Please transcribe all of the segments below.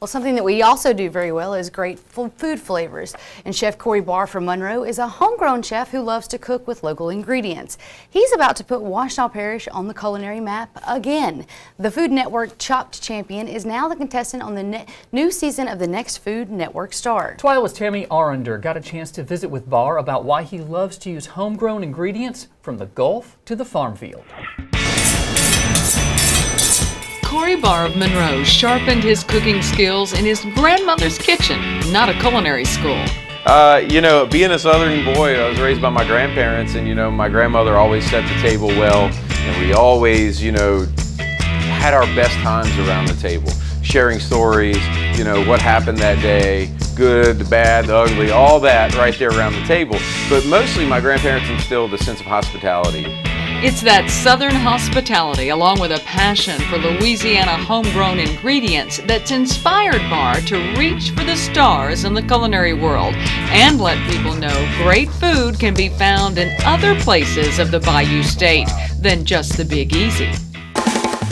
Well, something that we also do very well is great food flavors. And Chef Cory Bahr from Monroe is a homegrown chef who loves to cook with local ingredients. He's about to put Ouachita Parish on the culinary map again. The Food Network Chopped Champion is now the contestant on the new season of the next Food Network Star. TWILA's Tammi Arender got a chance to visit with Bahr about why he loves to use homegrown ingredients from the Gulf to the farm field. Cory Bahr of Monroe sharpened his cooking skills in his grandmother's kitchen, not a culinary school. Uh, you know, being a southern boy, I was raised by my grandparents, and you know, my grandmother always set the table well, and we always, you know, had our best times around the table, sharing stories, you know, what happened that day, good, the bad, the ugly, all that right there around the table. But mostly my grandparents instilled a sense of hospitality it's that Southern hospitality, along with a passion for Louisiana homegrown ingredients, that's inspired Bahr to reach for the stars in the culinary world and let people know great food can be found in other places of the Bayou State than just the Big Easy.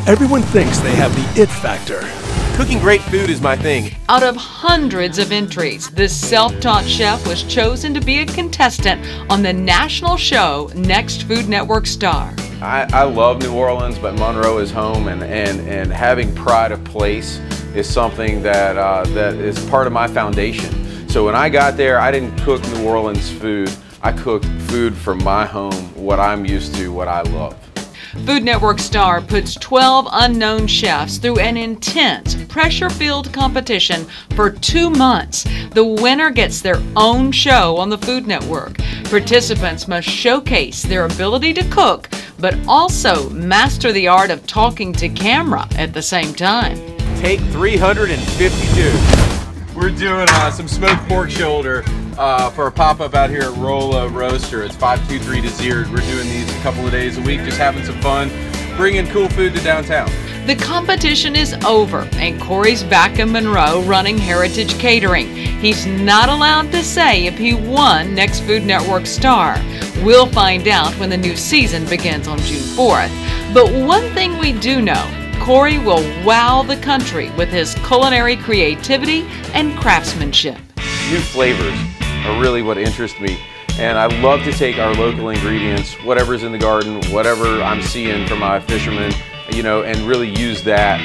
Everyone thinks they have the it factor Cooking great food is my thing. Out of hundreds of entries, this self taught chef was chosen to be a contestant on the national show Next Food Network Star. I, I love New Orleans, but Monroe is home, and, and, and having pride of place is something that, uh, that is part of my foundation. So when I got there, I didn't cook New Orleans food. I cooked food from my home, what I'm used to, what I love. Food Network Star puts 12 unknown chefs through an intense, pressure filled competition for two months. The winner gets their own show on the Food Network. Participants must showcase their ability to cook, but also master the art of talking to camera at the same time. Take 352. We're doing uh, some smoked pork shoulder uh, for a pop-up out here at Rolla Roaster. It's 523 DeSiard. We're doing these a couple of days a week, just having some fun, bringing cool food to downtown. The competition is over, and Cory's back in Monroe running Heritage Catering. He's not allowed to say if he won Next Food Network Star. We'll find out when the new season begins on June 4th. But one thing we do know Cory will wow the country with his culinary creativity and craftsmanship. New flavors are really what interest me. And I love to take our local ingredients, whatever's in the garden, whatever I'm seeing from my fishermen, you know, and really use that,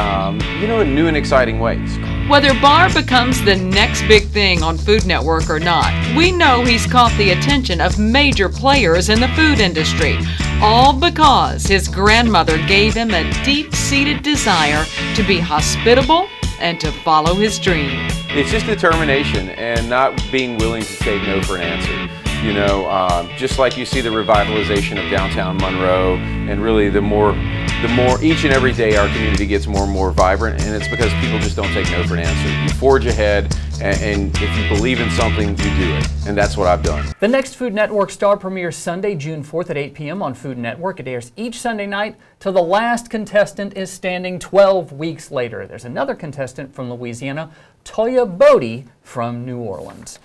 um, you know, in new and exciting ways. Whether Bahr becomes the next big thing on Food Network or not, we know he's caught the attention of major players in the food industry, all because his grandmother gave him a deep seated desire to be hospitable and to follow his dream. It's just determination and not being willing to take no for an answer. You know, um, just like you see the revitalization of downtown Monroe, and really the more, the more each and every day our community gets more and more vibrant, and it's because people just don't take no for an answer. You forge ahead, and if you believe in something, you do it, and that's what I've done. The next Food Network Star premieres Sunday, June 4th at 8 p.m. on Food Network. It airs each Sunday night till the last contestant is standing 12 weeks later. There's another contestant from Louisiana, Toya Boudy from New Orleans.